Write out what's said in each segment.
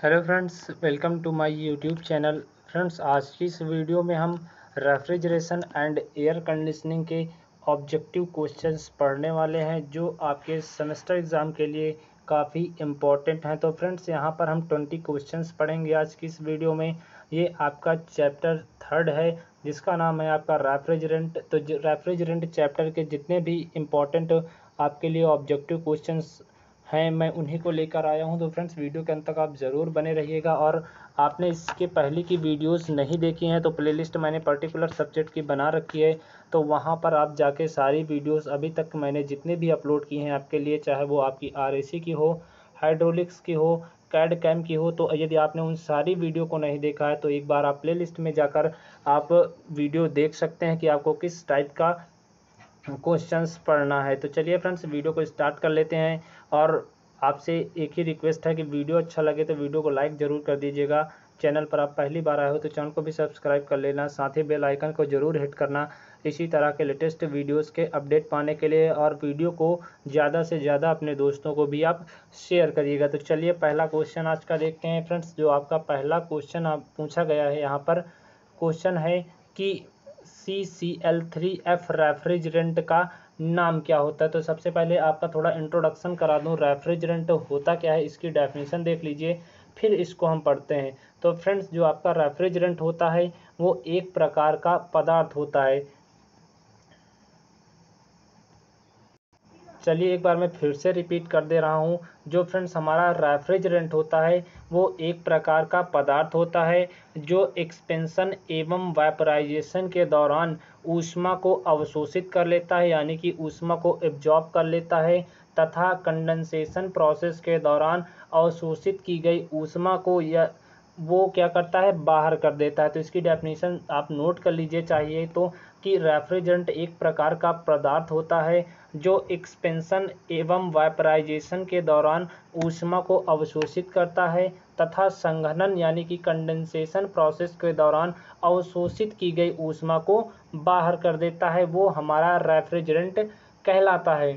Hello friends, welcome to my YouTube channel. Friends, आज की इस वीडियो में हम रेफ्रिजरेशन एंड एयर कंडीशनिंग के ऑब्जेक्टिव क्वेश्चंस पढ़ने वाले हैं, जो आपके सेमेस्टर एग्ज़ाम के लिए काफ़ी इम्पोर्टेंट हैं। तो फ्रेंड्स, यहाँ पर हम ट्वेंटी क्वेश्चंस पढ़ेंगे आज की इस वीडियो में। ये आपका चैप्टर थर्ड है, जिसका नाम है आपका रेफ्रिजरेंट। तो रेफ्रिजरेंट चैप्टर के जितने भी इम्पोर्टेंट आपके लिए ऑब्जेक्टिव क्वेश्चंस हैं, मैं उन्हीं को लेकर आया हूँ। तो फ्रेंड्स वीडियो के अंत तक आप ज़रूर बने रहिएगा और आपने इसके पहले की वीडियोस नहीं देखी हैं तो प्लेलिस्ट मैंने पर्टिकुलर सब्जेक्ट की बना रखी है। तो वहाँ पर आप जाके सारी वीडियोस अभी तक मैंने जितने भी अपलोड किए हैं आपके लिए, चाहे वो आपकी आर की हो हाइड्रोलिक्स की हो कैड कैम की हो तो यदि आपने उन सारी वीडियो को नहीं देखा है तो एक बार आप प्ले में जाकर आप वीडियो देख सकते हैं कि आपको किस टाइप का क्वेश्चंस पढ़ना है। तो चलिए फ्रेंड्स वीडियो को स्टार्ट कर लेते हैं। और आपसे एक ही रिक्वेस्ट है कि वीडियो अच्छा लगे तो वीडियो को लाइक ज़रूर कर दीजिएगा। चैनल पर आप पहली बार आए हो तो चैनल को भी सब्सक्राइब कर लेना, साथ ही बेल आइकन को ज़रूर हिट करना। इसी तरह के लेटेस्ट वीडियोस के अपडेट पाने के लिए और वीडियो को ज़्यादा से ज़्यादा अपने दोस्तों को भी आप शेयर करिएगा। तो चलिए पहला क्वेश्चन आज का देखते हैं फ्रेंड्स जो आपका पहला क्वेश्चन आप पूछा गया है। यहाँ पर क्वेश्चन है कि C C L three F refrigerant का नाम क्या होता है? तो सबसे पहले आपका थोड़ा इंट्रोडक्शन करा दूँ। रेफ्रिजरेंट होता क्या है? इसकी डेफिनेशन देख लीजिए, फिर इसको हम पढ़ते हैं। तो फ्रेंड्स जो आपका रेफ्रिजरेंट होता है, वो एक प्रकार का पदार्थ होता है। चलिए एक बार मैं फिर से रिपीट कर दे रहा हूँ। जो फ्रेंड्स हमारा रेफ्रिजरेंट होता है, वो एक प्रकार का पदार्थ होता है, जो एक्सपेंशन एवं वेपराइजेशन के दौरान ऊष्मा को अवशोषित कर लेता है, यानी कि ऊष्मा को एब्जॉर्ब कर लेता है, तथा कंडेंसेशन प्रोसेस के दौरान अवशोषित की गई ऊष्मा को या वो क्या करता है? बाहर कर देता है। तो इसकी डेफिनेशन आप नोट कर लीजिए चाहिए तो कि रेफ्रिजरेंट एक प्रकार का पदार्थ होता है, जो एक्सपेंशन एवं वाइपराइजेशन के दौरान ऊष्मा को अवशोषित करता है तथा संघनन यानी कि कंडेंसेशन प्रोसेस के दौरान अवशोषित की गई ऊष्मा को बाहर कर देता है। वो हमारा रेफ्रिजरेंट कहलाता है।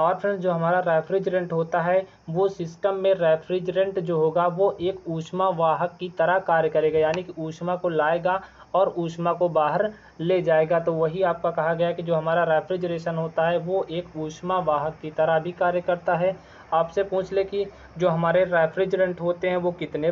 और फ्रेंड्स, जो हमारा रेफ्रिजरेंट होता है, वो सिस्टम में रेफ्रिजरेंट जो होगा, वो एक ऊष्मा वाहक की तरह कार्य करेगा, यानी कि ऊष्मा को लाएगा और ऊष्मा को बाहर ले जाएगा। तो वही आपका कहा गया कि जो हमारा रेफ्रिजरेशन होता है, वो एक ऊष्मा वाहक की तरह भी कार्य करता है। आपसे पूछ ले कि जो हमारे रेफ्रिजरेंट होते हैं, वो कितने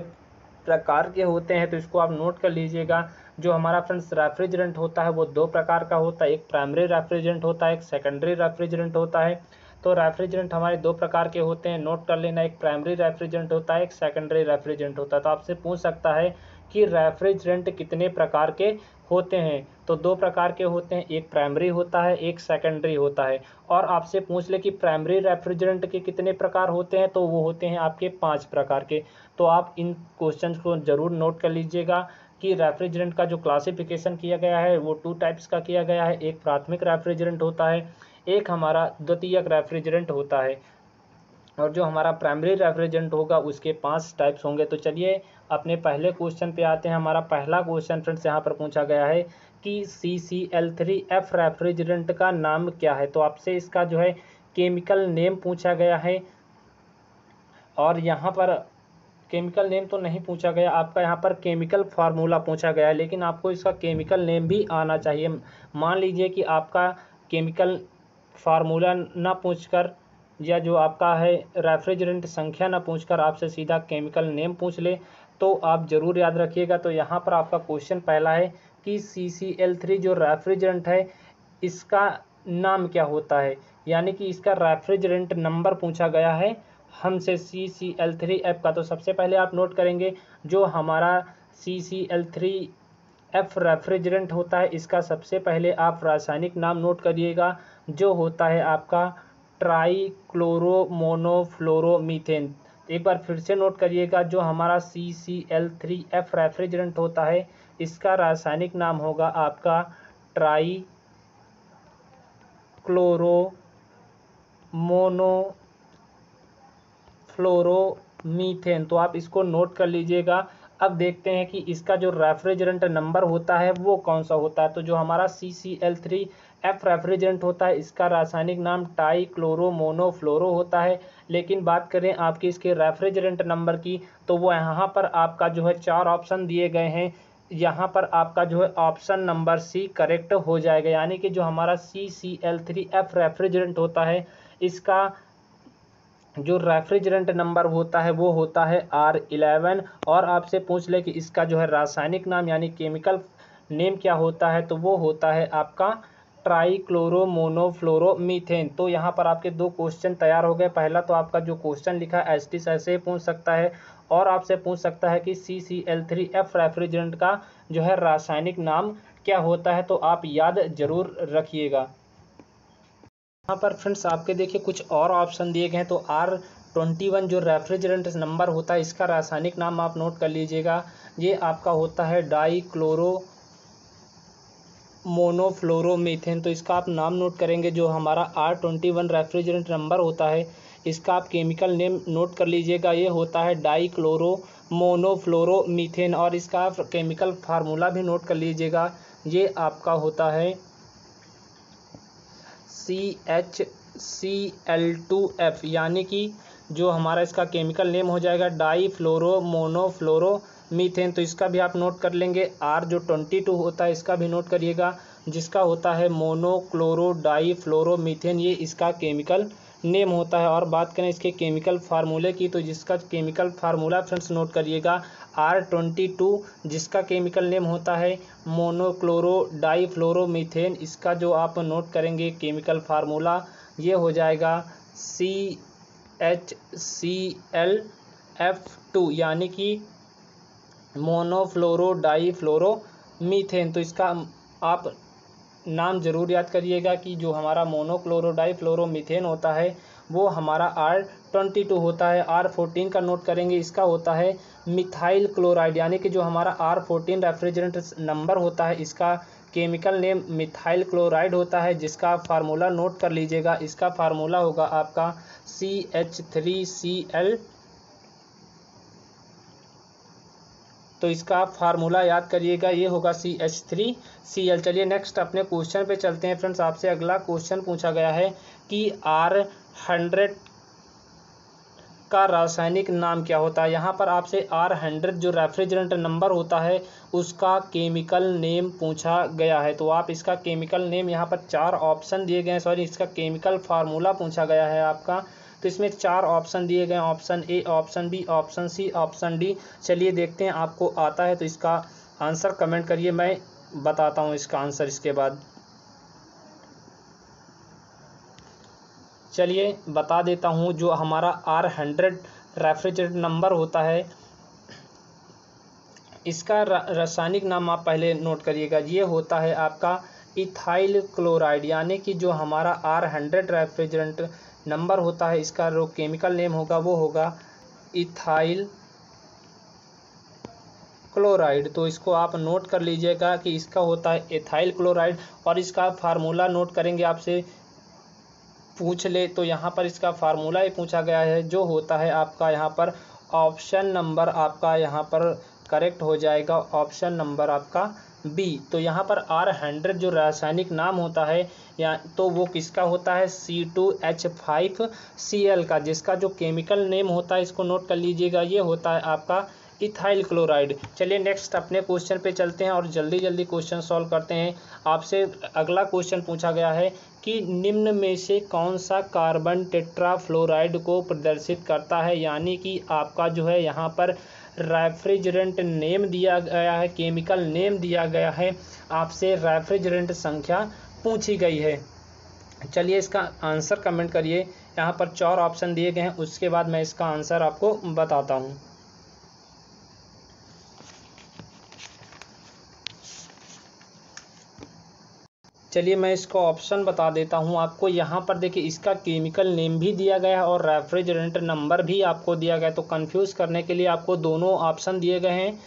प्रकार के होते हैं? तो इसको आप नोट कर लीजिएगा। जो हमारा फ्रेंड्स, रेफ्रिजरेंट होता है, वो दो प्रकार का होता है। एक प्राइमरी रेफ्रिजरेंट होता है, एक सेकेंडरी रेफ्रिजरेंट होता है। तो रेफ्रिजरेंट हमारे दो प्रकार के होते हैं, नोट कर लेना, एक प्राइमरी रेफ्रिजरेंट होता है, एक सेकेंडरी रेफ्रिजरेंट होता है। तो आपसे पूछ सकता है कि रेफ्रिजरेंट कितने प्रकार के होते हैं? तो दो प्रकार के होते हैं, एक प्राइमरी होता है, एक सेकेंडरी होता है। और आपसे पूछ ले कि प्राइमरी रेफ्रिजरेंट के कितने प्रकार होते हैं तो वो होते हैं आपके पाँच प्रकार के। तो आप इन क्वेश्चन को ज़रूर नोट कर लीजिएगा कि रेफ्रिजरेंट का जो क्लासिफिकेशन किया गया है, वो टू टाइप्स का किया गया है। एक प्राथमिक रेफ्रिजरेंट होता है एक हमारा द्वितीयक रेफ्रिजरेंट होता है और जो हमारा प्राइमरी रेफ्रिजरेंट होगा उसके पाँच टाइप्स होंगे। तो चलिए अपने पहले क्वेश्चन पे आते हैं। हमारा पहला क्वेश्चन फ्रेंड्स यहाँ पर पूछा गया है कि C C L three F refrigerant का नाम क्या है? तो आपसे इसका जो है केमिकल नेम पूछा गया है और यहाँ पर केमिकल नेम तो नहीं पूछा गया। आपका यहाँ पर केमिकल फार्मूला पूछा गया है, लेकिन आपको इसका केमिकल नेम भी आना चाहिए। मान लीजिए कि आपका केमिकल फार्मूला ना पूछकर या जो आपका है रेफ्रिजरेंट संख्या ना पूछकर आपसे सीधा केमिकल नेम पूछ ले तो आप ज़रूर याद रखिएगा। तो यहाँ पर आपका क्वेश्चन पहला है कि सी सी एल थ्री जो रेफ्रिजरेंट है, इसका नाम क्या होता है? यानी कि इसका रेफ्रिजरेंट नंबर पूछा गया है हमसे C C L three F का। तो सबसे पहले आप नोट करेंगे, जो हमारा C C L three F refrigerant होता है, इसका सबसे पहले आप रासायनिक नाम नोट करिएगा। जो होता है आपका ट्राई क्लोरोमोनोफ्लोरोमीथेन एक बार फिर से नोट करिएगा, जो हमारा C C L three F refrigerant होता है, इसका रासायनिक नाम होगा आपका ट्राई क्लोरो मोनो फ्लोरोमीथेन तो आप इसको नोट कर लीजिएगा। अब देखते हैं कि इसका जो रेफ्रिजरेंट नंबर होता है, वो कौन सा होता है? तो जो हमारा C C L three F refrigerant होता है, इसका रासायनिक नाम टाई क्लोरो मोनोफ्लोरो होता है। लेकिन बात करें आपकी इसके रेफ्रिजरेंट नंबर की तो वो यहाँ पर आपका जो है चार ऑप्शन दिए गए हैं। यहाँ पर आपका जो है ऑप्शन नंबर सी करेक्ट हो जाएगा। यानी कि जो हमारा C C L three F refrigerant होता है, इसका जो रेफ्रिजरेंट नंबर होता है, वो होता है आर इलेवन और आपसे पूछ ले कि इसका जो है रासायनिक नाम, यानी केमिकल नेम क्या होता है तो वो होता है आपका ट्राईक्लोरोमोनोफ्लोरोमीथेन तो यहाँ पर आपके दो क्वेश्चन तैयार हो गए। पहला तो आपका जो क्वेश्चन लिखा एस टी ही पूछ सकता है और आपसे पूछ सकता है कि C C L three F refrigerant का जो है रासायनिक नाम क्या होता है तो आप याद ज़रूर रखिएगा। यहाँ पर फ्रेंड्स आपके देखिए कुछ और ऑप्शन दिए गए हैं तो आर ट्वेंटी वन जो रेफ्रिजरेंट नंबर होता है, इसका रासायनिक नाम आप नोट कर लीजिएगा। ये आपका होता है डाई क्लोरो मोनोफ्लोरोमीथेन तो इसका आप नाम नोट करेंगे जो हमारा R twenty one refrigerant number होता है। इसका आप केमिकल नेम नोट कर लीजिएगा। ये होता है डाई क्लोरो मोनोफ्लोरोमीथेन और इसका आप केमिकल फार्मूला भी नोट कर लीजिएगा। ये आपका होता है C H C L two F यानी कि जो हमारा इसका केमिकल नेम हो जाएगा डाई फ्लोरो मोनोफ्लोरो मीथेन तो इसका भी आप नोट कर लेंगे। आर जो ट्वेंटी टू होता है, इसका भी नोट करिएगा, जिसका होता है मोनोक्लोरो डाई फ्लोरो मीथेन ये इसका केमिकल नेम होता है। और बात करें इसके केमिकल फार्मूले की तो जिसका केमिकल फार्मूला फ्रेंड्स नोट करिएगा आर ट्वेंटी टू, जिसका केमिकल नेम होता है मोनोक्लोरो डाई फ्लोरो मीथेन इसका जो आप नोट करेंगे केमिकल फार्मूला ये हो जाएगा C H C L F two यानी कि मोनोफ्लोरो डाईफ्लोरो मीथेन तो इसका आप नाम ज़रूर याद करिएगा कि जो हमारा मोनोक्लोरो डाईफ्लोरो मीथेन होता है, वो हमारा आर ट्वेंटी टू होता है। आर फोर्टीन का नोट करेंगे, इसका होता है मिथाइल क्लोराइड, यानी कि जो हमारा आर फोर्टीन रेफ्रिजरेंट नंबर होता है, इसका केमिकल नेम मिथाइल क्लोराइड होता है, जिसका फार्मूला नोट कर लीजिएगा। इसका फार्मूला होगा आपका C H three C L तो इसका आप फार्मूला याद करिएगा, ये होगा C H three C L चलिए नेक्स्ट अपने क्वेश्चन पे चलते हैं फ्रेंड्स आपसे अगला क्वेश्चन पूछा गया है कि आर हंड्रेड का रासायनिक नाम क्या होता है? यहाँ पर आपसे आर हंड्रेड जो रेफ्रिजरेंट नंबर होता है, उसका केमिकल नेम पूछा गया है। तो आप इसका केमिकल नेम यहाँ पर चार ऑप्शन दिए गए हैं। सॉरी इसका केमिकल फार्मूला पूछा गया है आपका। तो इसमें चार ऑप्शन दिए गए option A option B option C option D चलिए देखते हैं, आपको आता है तो इसका आंसर कमेंट करिए। मैं बताता हूँ इसका आंसर इसके बाद। चलिए बता देता हूँ, जो हमारा आर हंड्रेड रेफ्रिजरेट नंबर होता है, इसका रासायनिक नाम आप पहले नोट करिएगा। ये होता है आपका इथाइल क्लोराइड यानी कि जो हमारा आर हंड्रेड रेफ्रिजरेंट नंबर होता है, इसका जो केमिकल नेम होगा, वो होगा इथाइल क्लोराइड तो इसको आप नोट कर लीजिएगा कि इसका होता है एथाइल क्लोराइड और इसका फार्मूला नोट करेंगे आपसे, पूछ ले। तो यहाँ पर इसका फार्मूला ही पूछा गया है, जो होता है आपका यहाँ पर ऑप्शन नंबर आपका यहाँ पर करेक्ट हो जाएगा। ऑप्शन नंबर आपका बी तो यहाँ पर आर हंड्रेड जो रासायनिक नाम होता है, या तो वो किसका होता है? C two H five C L का, जिसका जो केमिकल नेम होता है, इसको नोट कर लीजिएगा। ये होता है आपका इथाइल क्लोराइड चलिए नेक्स्ट अपने क्वेश्चन पे चलते हैं और जल्दी जल्दी क्वेश्चन सॉल्व करते हैं। आपसे अगला क्वेश्चन पूछा गया है कि निम्न में से कौन सा कार्बन टेट्राफ्लोराइड को प्रदर्शित करता है? यानी कि आपका जो है यहाँ पर रेफ्रिजरेंट नेम दिया गया है, केमिकल नेम दिया गया है। आपसे रेफ्रिजरेंट संख्या पूछी गई है। चलिए इसका आंसर कमेंट करिए। यहाँ पर चार ऑप्शन दिए गए हैं, उसके बाद मैं इसका आंसर आपको बताता हूँ। चलिए मैं इसका ऑप्शन बता देता हूँ आपको। यहाँ पर देखिए, इसका केमिकल नेम भी दिया गया है और रेफ्रिजरेंट नंबर भी आपको दिया गया है। तो कन्फ्यूज़ करने के लिए आपको दोनों ऑप्शन दिए गए हैं।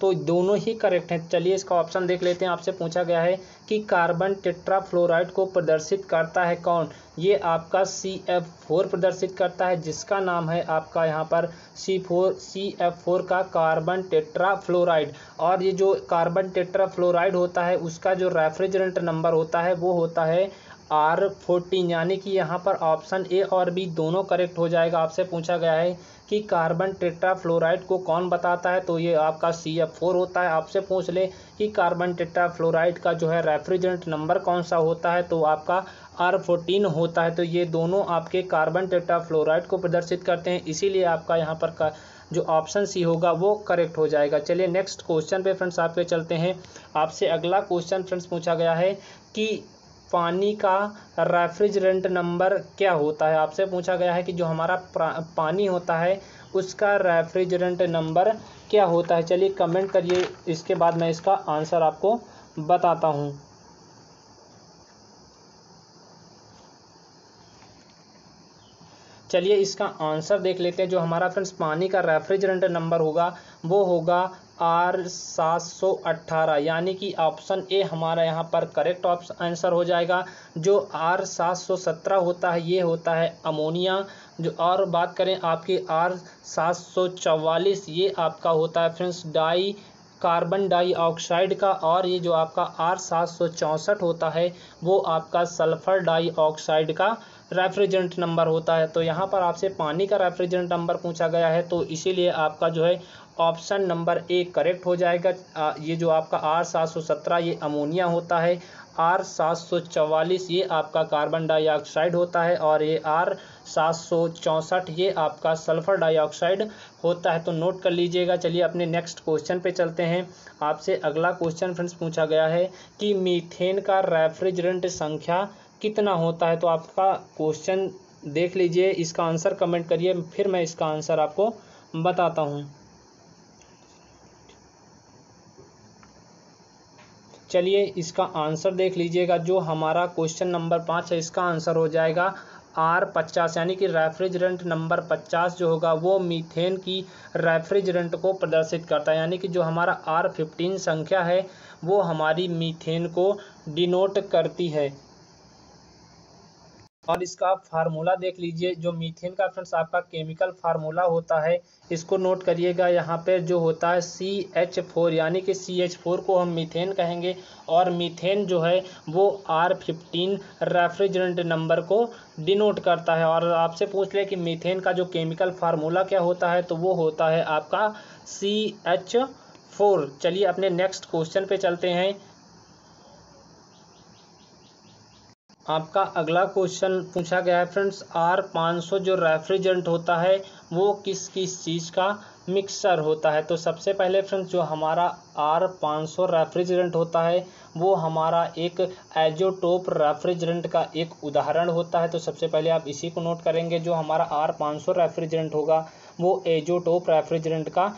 तो दोनों ही करेक्ट हैं। चलिए इसका ऑप्शन देख लेते हैं। आपसे पूछा गया है कि कार्बन टेट्राफ्लोराइड को प्रदर्शित करता है कौन? ये आपका सी एफ़ फोर प्रदर्शित करता है, जिसका नाम है आपका यहाँ पर C four C F four का कार्बन टेट्राफ्लोराइड और ये जो कार्बन टेट्राफ्लोराइड होता है, उसका जो रेफ्रिजरेंट नंबर होता है, वो होता है आर फोर्टीन यानी कि यहाँ पर ऑप्शन ए और बी दोनों करेक्ट हो जाएगा। आपसे पूछा गया है कि कार्बन टेट्राफ्लोराइड को कौन बताता है? तो ये आपका सी एफ़ फोर होता है। आपसे पूछ ले कि कार्बन टेट्राफ्लोराइड का जो है रेफ्रिजरेंट नंबर कौन सा होता है? तो आपका आर फोर्टीन होता है। तो ये दोनों आपके कार्बन टेट्राफ्लोराइड को प्रदर्शित करते हैं। इसीलिए आपका यहाँ पर का जो ऑप्शन सी होगा, वो करेक्ट हो जाएगा। चलिए नेक्स्ट क्वेश्चन पे फ्रेंड्स आपके चलते हैं। आपसे अगला क्वेश्चन फ्रेंड्स पूछा गया है कि पानी का रेफ्रिजरेंट नंबर क्या होता है? आपसे पूछा गया है कि जो हमारा पानी होता है, उसका रेफ्रिजरेंट नंबर क्या होता है? चलिए कमेंट करिए, इसके बाद मैं इसका आंसर आपको बताता हूँ। चलिए इसका आंसर देख लेते हैं। जो हमारा फ्रेंड्स पानी का रेफ्रिजरेंट नंबर होगा, वो होगा आर सात सौ अट्ठारह यानी कि ऑप्शन ए हमारा यहाँ पर करेक्ट ऑप्शन आंसर हो जाएगा। जो आर सात सौ सत्रह होता है, ये होता है अमोनिया जो और बात करें आपकी, आर सात सौ चवालीस, ये आपका होता है फ्रेंड्स डाई कार्बन डाइऑक्साइड का और ये जो आपका आर सात सौ चौंसठ होता है, वो आपका सल्फ़र डाइऑक्साइड का रेफ्रिजरेंट नंबर होता है। तो यहाँ पर आपसे पानी का रेफ्रिजरेंट नंबर पूछा गया है तो इसीलिए आपका जो है ऑप्शन नंबर ए करेक्ट हो जाएगा। ये जो आपका आर सात सौ सत्रह, ये अमोनिया होता है। आर सात सौ चवालीस, ये आपका कार्बन डाइऑक्साइड होता है और ये आर सात सौ चौंसठ, ये आपका सल्फ़र डाइऑक्साइड होता है तो नोट कर लीजिएगा। चलिए अपने नेक्स्ट क्वेश्चन पे चलते हैं। आपसे अगला क्वेश्चन फ्रेंड्स पूछा गया है कि मीथेन का रेफ्रिजरेंट संख्या कितना होता है? तो आपका क्वेश्चन देख लीजिए, इसका आंसर कमेंट करिए, फिर मैं इसका आंसर आपको बताता हूँ। चलिए इसका आंसर देख लीजिएगा। जो हमारा क्वेश्चन नंबर पाँच है, इसका आंसर हो जाएगा। आर पचास, यानी कि रेफ्रिजरेंट नंबर पचास जो होगा, वो मीथेन की रेफ्रिजरेंट को प्रदर्शित करता है। यानी कि जो हमारा आर फिफ्टीन संख्या है, वो हमारी मीथेन को डिनोट करती है। और इसका फार्मूला देख लीजिए, जो मीथेन का फ्रेंड्स, आपका केमिकल फार्मूला होता है, इसको नोट करिएगा। यहाँ पे जो होता है सी एच फोर यानी कि सी एच फोर को हम मीथेन कहेंगे, और मीथेन जो है, वो आर फिफ्टीन रेफ्रिजरेंट नंबर को डिनोट करता है। और आपसे पूछ ले कि मीथेन का जो केमिकल फार्मूला क्या होता है तो वो होता है आपका सी एच फोर चलिए, अपने नेक्स्ट क्वेश्चन पे चलते हैं। आपका अगला क्वेश्चन पूछा गया है फ्रेंड्स आर पाँच सौ जो रेफ्रिजरेंट होता है, वो किस किस चीज़ का मिक्सर होता है? तो सबसे पहले फ्रेंड्स जो हमारा आर पाँच सौ रेफ्रिजरेंट होता है, वो हमारा एक एजोटोप रेफ्रिजरेंट का एक उदाहरण होता है। तो सबसे पहले आप इसी को नोट करेंगे, जो हमारा आर पाँच सौ रेफ्रिजरेंट होगा, वो एजोटोप रेफ्रिजरेंट का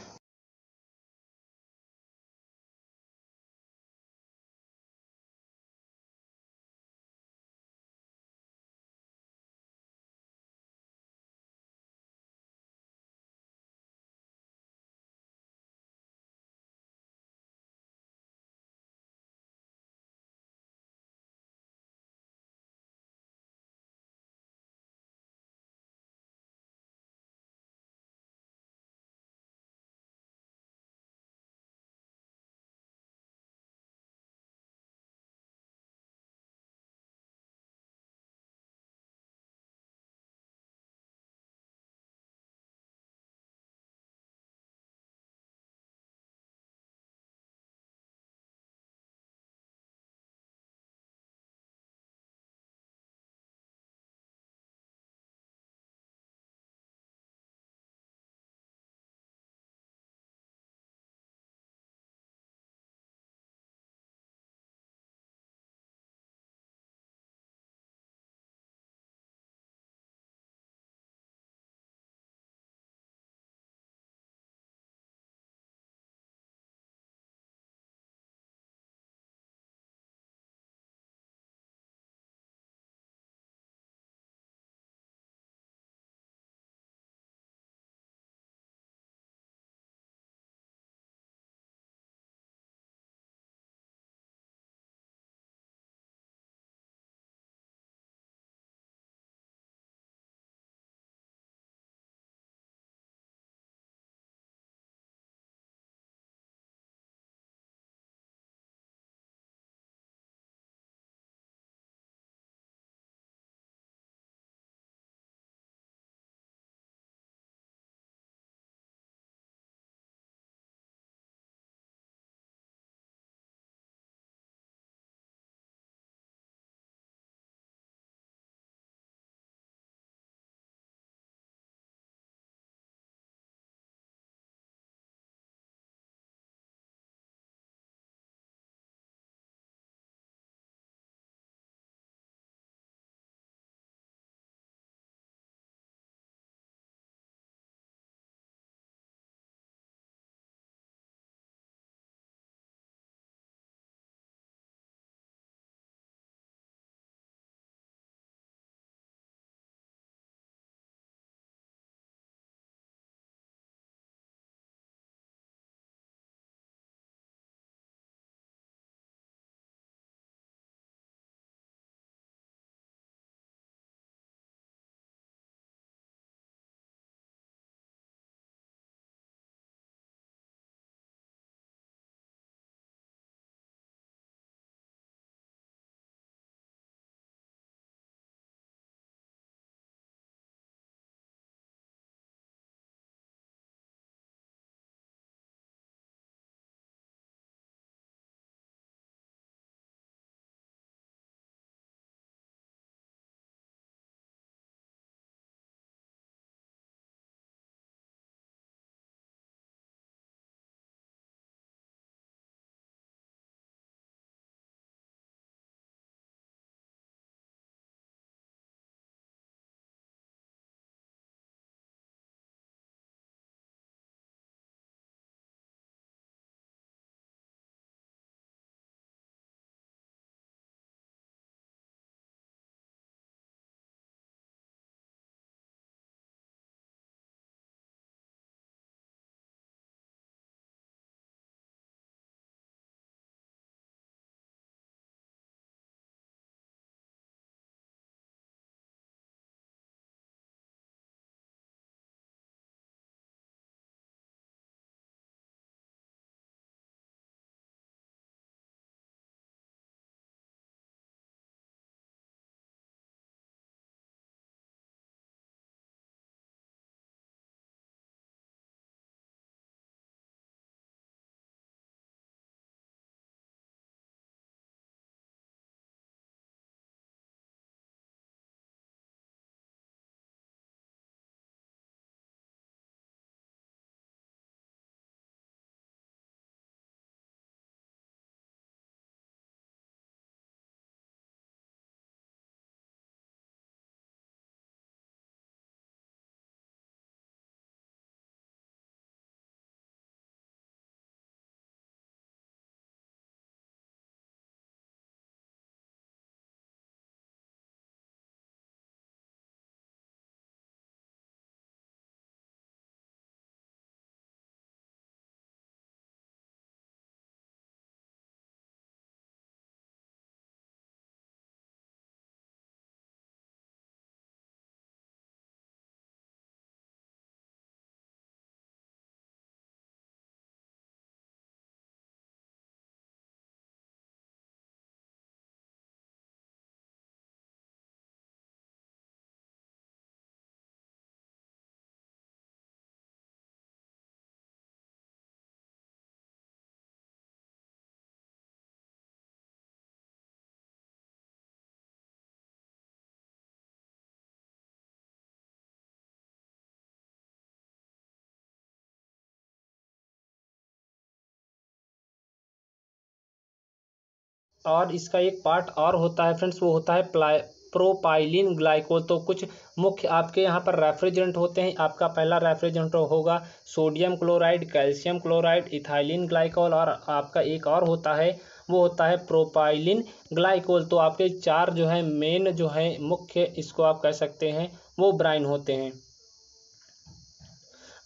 और इसका एक पार्ट और होता है फ्रेंड्स, वो होता है प्लाई, प्रोपाइलिन ग्लाइकोल। तो कुछ मुख्य आपके यहाँ पर रेफ्रिजरेंट होते हैं। आपका पहला रेफ्रिजरेंट होगा sodium chloride, calcium chloride, ethylene glycol और आपका एक और होता है, वो होता है प्रोपाइलिन ग्लाइकोल। तो आपके चार जो है, मेन जो है, मुख्य इसको आप कह सकते हैं, वो ब्राइन होते हैं।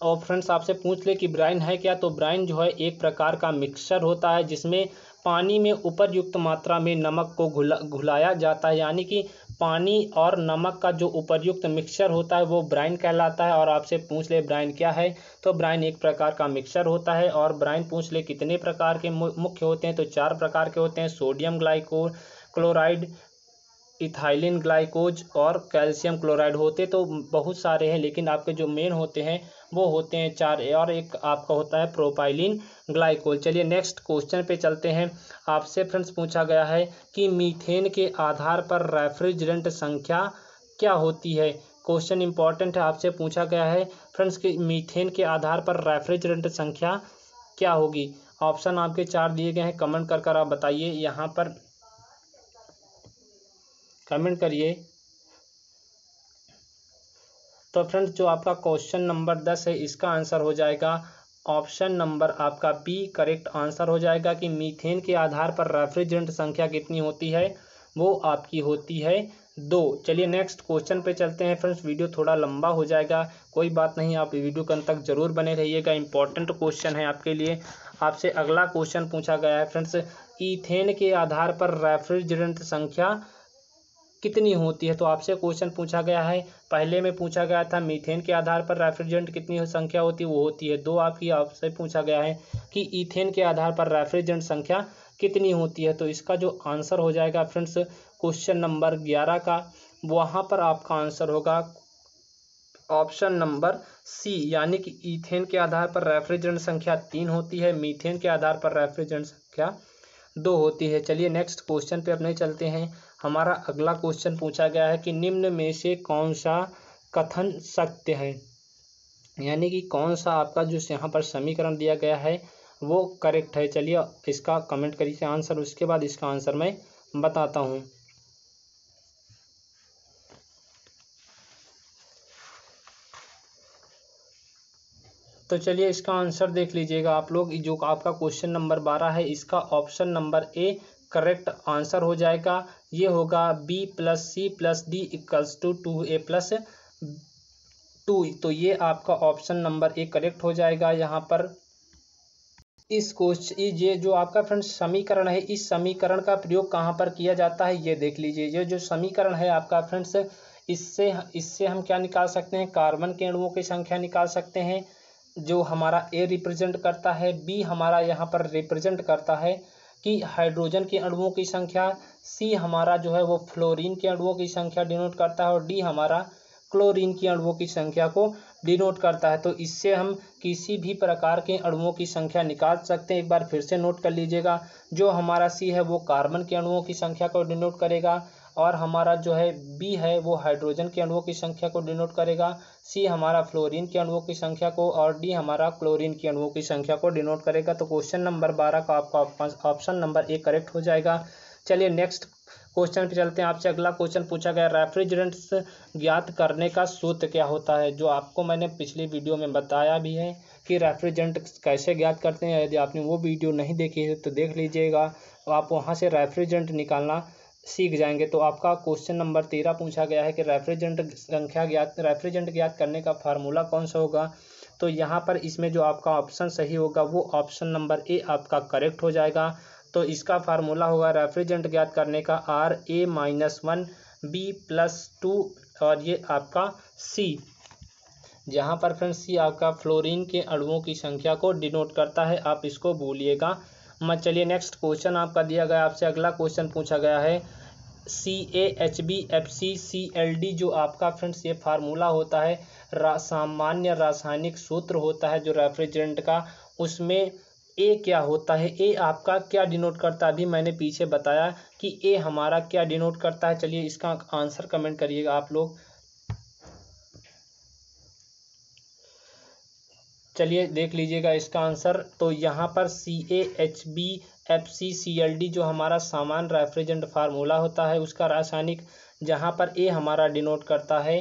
और फ्रेंड्स, आपसे पूछ ले कि ब्राइन है क्या? तो ब्राइन जो है एक प्रकार का मिक्सचर होता है, जिसमें पानी में उपरयुक्त मात्रा में नमक को घुला, घुलाया जाता है, यानी कि पानी और नमक का जो उपरयुक्त मिक्सचर होता है वो ब्राइन कहलाता है। और आपसे पूछ ले ब्राइन क्या है तो ब्राइन एक प्रकार का मिक्सचर होता है और ब्राइन पूछ ले कितने प्रकार के मुख्य होते हैं तो चार प्रकार के होते हैं sodium glyco chloride ethylene glycol और कैल्शियम क्लोराइड होते तो बहुत सारे हैं, लेकिन आपके जो मेन होते हैं, वो होते हैं चार और एक आपका होता है प्रोपाइलिन ग्लाइकोल चलिए नेक्स्ट क्वेश्चन पे चलते हैं। आपसे फ्रेंड्स पूछा गया है कि मीथेन के आधार पर रेफ्रिजरेंट संख्या क्या होती है? क्वेश्चन इंपॉर्टेंट है, आपसे पूछा गया है फ्रेंड्स कि मीथेन के आधार पर रेफ्रिजरेंट संख्या क्या होगी? ऑप्शन आपके चार दिए गए हैं कमेंट कर कर आप बताइए। यहाँ पर कमेंट करिए। तो फ्रेंड्स जो आपका क्वेश्चन नंबर दस है, इसका आंसर हो जाएगा। ऑप्शन नंबर आपका बी करेक्ट आंसर हो जाएगा कि मीथेन के आधार पर रेफ्रिजरेंट संख्या कितनी होती है, वो आपकी होती है दो। चलिए नेक्स्ट क्वेश्चन पे चलते हैं फ्रेंड्स वीडियो थोड़ा लंबा हो जाएगा। कोई बात नहीं, आप वीडियो के अंत तक ज़रूर बने रहिएगा। इंपॉर्टेंट क्वेश्चन है आपके लिए। आपसे अगला क्वेश्चन पूछा गया है फ्रेंड्स ईथेन के आधार पर रेफ्रिजरेंट संख्या कितनी होती है? तो आपसे क्वेश्चन पूछा गया है। पहले में पूछा गया था, मीथेन के आधार पर रेफ्रिजरेंट कितनी संख्या होती है? वो होती है दो। आपकी आपसे पूछा गया है कि ईथेन के आधार पर रेफ्रिजरेंट संख्या कितनी होती है? तो इसका जो आंसर हो जाएगा फ्रेंड्स क्वेश्चन नंबर ग्यारह का। वहाँ पर आपका आंसर होगा। ऑप्शन नंबर सी यानी कि ईथेन के आधार पर रेफ्रिजरेंट संख्या तीन होती है, मीथेन के आधार पर रेफ्रिजरेंट संख्या दो होती है। चलिए नेक्स्ट क्वेश्चन पे अपने चलते हैं। हमारा अगला क्वेश्चन पूछा गया है कि निम्न में से कौन सा कथन सत्य है? यानी कि कौन सा आपका जो यहाँ पर समीकरण दिया गया है, वो करेक्ट है? चलिए इसका कमेंट करिए आंसर उसके बाद इसका आंसर मैं बताता हूँ। तो चलिए इसका आंसर देख लीजिएगा आप लोग, जो आपका क्वेश्चन नंबर बारह है, इसका option number A correct answer हो जाएगा। ये होगा B plus C plus D equals to two A plus two तो ये आपका ऑप्शन नंबर ए करेक्ट हो जाएगा यहाँ पर। इस क्वेश्चन ये जो आपका फ्रेंड्स समीकरण है, इस समीकरण का प्रयोग कहाँ पर किया जाता है, ये देख लीजिए। ये जो समीकरण है आपका फ्रेंड्स इससे इससे हम क्या निकाल सकते हैं? कार्बन के अणुओं की संख्या निकाल सकते हैं, जो हमारा ए रिप्रेजेंट करता है बी हमारा यहाँ पर रिप्रेजेंट करता है। कि हाइड्रोजन के अणुओं की संख्या सी हमारा जो है वो फ्लोरीन के अणुओं की संख्या डिनोट करता है और डी हमारा क्लोरीन की अणुओं की संख्या को डिनोट करता है। तो इससे हम किसी भी प्रकार के अणुओं की संख्या निकाल सकते हैं। एक बार फिर से नोट कर लीजिएगा। जो हमारा सी है वो कार्बन के अणुओं की संख्या को डिनोट करेगा। और हमारा जो है बी है, वो हाइड्रोजन के अणुओं की संख्या को डिनोट करेगा। सी हमारा फ्लोरीन के अणुओं की संख्या को और डी हमारा क्लोरीन के अणुओं की संख्या को डिनोट करेगा। तो क्वेश्चन नंबर बारह का आपका ऑप्शन नंबर ए करेक्ट हो जाएगा। चलिए नेक्स्ट क्वेश्चन पे चलते हैं। आपसे अगला क्वेश्चन पूछा गया रेफ्रिजरेंट्स ज्ञात करने का सूत्र क्या होता है? जो आपको मैंने पिछली वीडियो में बताया भी है कि रेफ्रिजरेंट कैसे ज्ञात करते हैं। यदि आपने वो वीडियो नहीं देखी है तो देख लीजिएगा। आप वहाँ से रेफ्रिजरेंट निकालना सीख जाएँगे। तो आपका क्वेश्चन नंबर तेरह पूछा गया है कि रेफ्रिजरेंट संख्या ज्ञात रेफ्रिजरेंट ज्ञात करने का फार्मूला कौन सा होगा? तो यहाँ पर इसमें जो आपका ऑप्शन सही होगा, वो ऑप्शन नंबर ए आपका करेक्ट हो जाएगा। तो इसका फार्मूला होगा रेफ्रिजरेंट ज्ञात करने का R A minus one B plus two और ये आपका सी जहाँ पर फ्रेंड्स सी आपका फ्लोरीन के अणुओं की संख्या को डिनोट करता है, आप इसको भूलिएगा मत चलिए नेक्स्ट क्वेश्चन आपका दिया गया आपसे अगला क्वेश्चन पूछा गया है। C A H B F C C L D जो आपका फ्रेंड्स ये फार्मूला होता है रा, सामान्य रासायनिक सूत्र होता है जो रेफ्रिजरेंट का उसमें ए क्या होता है? ए आपका क्या डिनोट करता है? अभी मैंने पीछे बताया कि ए हमारा क्या डिनोट करता है। चलिए इसका आंसर कमेंट करिएगा आप लोग। चलिए देख लीजिएगा इसका आंसर। तो यहाँ पर C A H B F C C L D जो हमारा सामान रेफ्रिजरेंट फार्मूला होता है, उसका रासायनिक जहाँ पर ए हमारा डिनोट करता है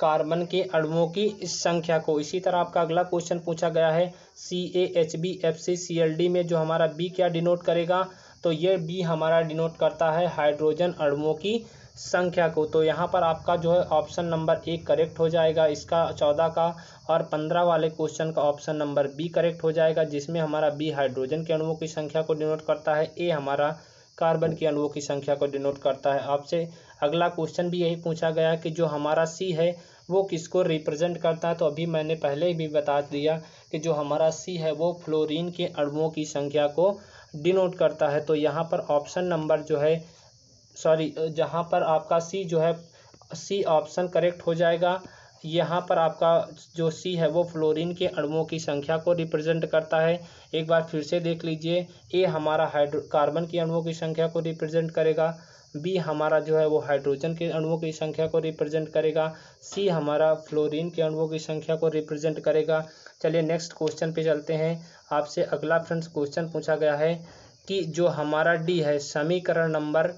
कार्बन के अणुओं की इस संख्या को। इसी तरह आपका अगला क्वेश्चन पूछा गया है C A H B F C C L D में जो हमारा बी क्या डिनोट करेगा? तो ये बी हमारा डिनोट करता है हाइड्रोजन अणुओं की संख्या को तो यहाँ पर आपका जो है ऑप्शन नंबर एक करेक्ट हो जाएगा, इसका चौदह का और पंद्रह वाले क्वेश्चन का ऑप्शन नंबर बी करेक्ट हो जाएगा, जिसमें हमारा बी हाइड्रोजन के अणुओं की संख्या को डिनोट करता है ए हमारा कार्बन के अणुओं की संख्या को डिनोट करता है। आपसे अगला क्वेश्चन भी यही पूछा गया कि जो हमारा सी है, वो किसको रिप्रेजेंट करता है? तो अभी मैंने पहले भी बता दिया कि जो हमारा सी है, वो फ्लोरीन के अणुओं की संख्या को डिनोट करता है। तो यहाँ पर ऑप्शन नंबर जो है सॉरी जहाँ पर आपका सी जो है सी ऑप्शन करेक्ट हो जाएगा। यहाँ पर आपका जो सी है, वो फ्लोरीन के अणुओं की संख्या को रिप्रेजेंट करता है। एक बार फिर से देख लीजिए। ए हमारा हाइड्रो कार्बन की अणुओं की संख्या को रिप्रेजेंट करेगा। बी हमारा जो है, वो हाइड्रोजन के अणुओं की संख्या को रिप्रेजेंट करेगा। सी हमारा फ्लोरीन के अणुओं की संख्या को रिप्रेजेंट करेगा। चलिए नेक्स्ट क्वेश्चन पे चलते हैं। आपसे अगला फ्रेंड्स क्वेश्चन पूछा गया है कि जो हमारा डी है, समीकरण नंबर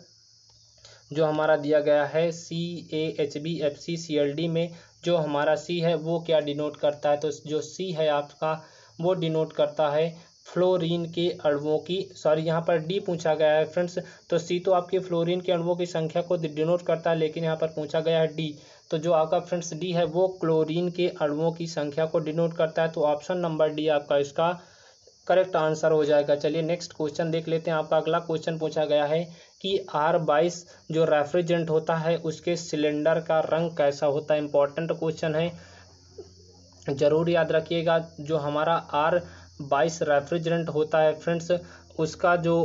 जो हमारा दिया गया है C A H B F C C L D में, जो हमारा सी है, वो क्या डिनोट करता है? तो जो सी है आपका, वो डिनोट करता है फ्लोरीन के अणुओं की। सॉरी यहाँ पर डी पूछा गया है फ्रेंड्स तो सी तो आपके फ्लोरीन के अणुओं की संख्या को डिनोट करता है, लेकिन यहाँ पर पूछा गया है डी तो जो आपका फ्रेंड्स डी है, वो क्लोरीन के अणुओं की संख्या को डिनोट करता है। तो ऑप्शन नंबर डी आपका इसका करेक्ट आंसर हो जाएगा। चलिए नेक्स्ट क्वेश्चन देख लेते हैं। आपका अगला क्वेश्चन पूछा गया है कि आर बाईस जो रेफ्रिजरेंट होता है, उसके सिलेंडर का रंग कैसा होता है? इंपॉर्टेंट क्वेश्चन है। ज़रूर याद रखिएगा, जो हमारा आर बाईस रेफ्रिजरेंट होता है फ्रेंड्स उसका जो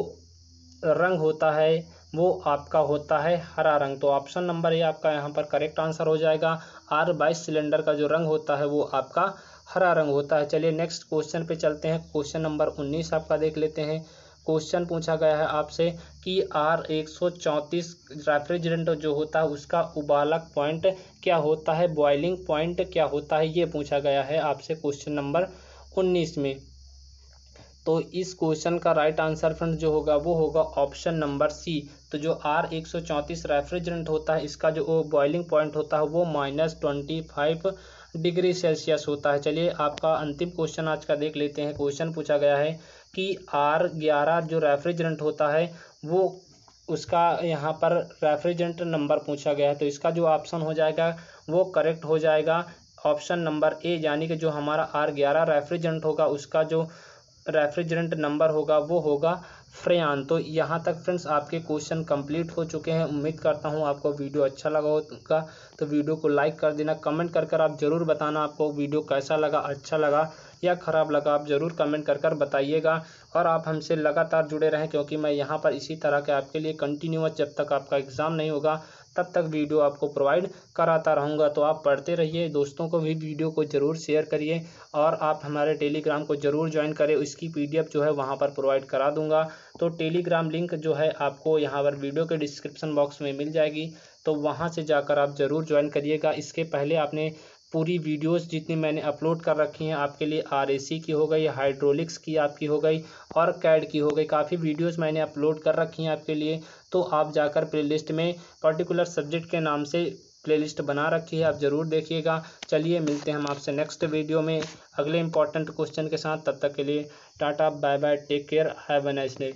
रंग होता है, वो आपका होता है हरा रंग। तो ऑप्शन नंबर ये आपका यहाँ पर करेक्ट आंसर हो जाएगा। आर बाईस सिलेंडर का जो रंग होता है, वो आपका हरा रंग होता है। चलिए नेक्स्ट क्वेश्चन पे चलते हैं। क्वेश्चन नंबर उन्नीस आपका देख लेते हैं। क्वेश्चन पूछा गया है आपसे कि आर एक सौ चौंतीस रेफ्रिजरेंट जो होता है उसका उबालक पॉइंट क्या होता है? बॉइलिंग पॉइंट क्या होता है? ये पूछा गया है आपसे क्वेश्चन नंबर उन्नीस में। तो इस क्वेश्चन का राइट आंसर फ्रेंड जो होगा, वो होगा ऑप्शन नंबर सी। तो जो आर एक सौ चौंतीस रेफ्रिजरेंट होता है, इसका जो बॉइलिंग पॉइंट होता है, वो minus twenty five degree Celsius होता है। चलिए आपका अंतिम क्वेश्चन आज का देख लेते हैं। क्वेश्चन पूछा गया है कि आर ग्यारह जो रेफ्रिजरेंट होता है, वो उसका यहाँ पर रेफ्रिजरेंट नंबर पूछा गया है। तो इसका जो ऑप्शन हो जाएगा, वो करेक्ट हो जाएगा। ऑप्शन नंबर ए, यानी कि जो हमारा आर ग्यारह रेफ्रिजरेंट होगा, उसका जो रेफ्रिजरेंट नंबर होगा, वो होगा फ्रेयान। तो यहाँ तक फ्रेंड्स, आपके क्वेश्चन कंप्लीट हो चुके हैं। उम्मीद करता हूँ आपको वीडियो अच्छा लगा होगा। तो वीडियो को लाइक कर देना, कमेंट कर कर आप ज़रूर बताना आपको वीडियो कैसा लगा अच्छा लगा या ख़राब लगा, आप ज़रूर कमेंट कर कर बताइएगा। और आप हमसे लगातार जुड़े रहें, क्योंकि मैं यहाँ पर इसी तरह के आपके लिए कंटिन्यूस जब तक आपका एग्ज़ाम नहीं होगा, तब तक वीडियो आपको प्रोवाइड कराता रहूँगा। तो आप पढ़ते रहिए, दोस्तों को भी वीडियो को ज़रूर शेयर करिए और आप हमारे टेलीग्राम को ज़रूर ज्वाइन करें। इसकी पीडीएफ जो है वहाँ पर प्रोवाइड करा दूँगा। तो टेलीग्राम लिंक जो है आपको यहाँ पर वीडियो के डिस्क्रिप्शन बॉक्स में मिल जाएगी। तो वहाँ से जाकर आप ज़रूर ज्वाइन करिएगा। इसके पहले आपने पूरी वीडियोस जितनी मैंने अपलोड कर रखी हैं, आपके लिए आर की हो गई हाइड्रोलिक्स की आपकी हो गई और कैड की हो गई। काफ़ी वीडियोस मैंने अपलोड कर रखी हैं आपके लिए। तो आप जाकर प्लेलिस्ट में पर्टिकुलर सब्जेक्ट के नाम से प्लेलिस्ट बना रखी है, आप ज़रूर देखिएगा। चलिए मिलते हैं हम आपसे नेक्स्ट वीडियो में अगले इंपॉर्टेंट क्वेश्चन के साथ। तब तक के लिए tata bye bye take care have a nice day